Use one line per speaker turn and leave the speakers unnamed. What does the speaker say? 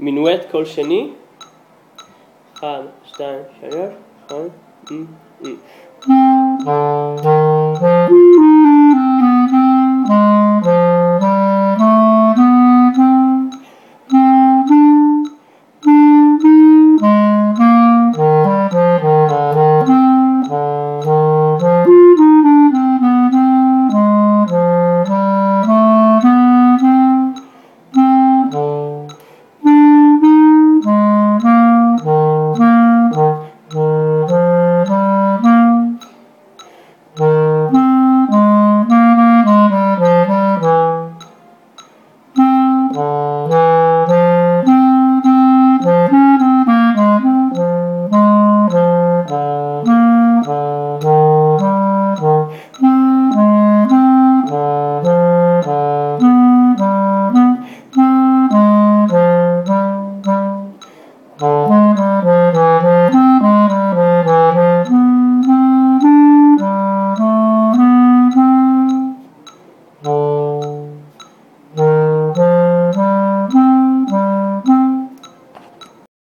מינואט קול שני. אחד, שתיים, שלוש, נכון. mm-hmm.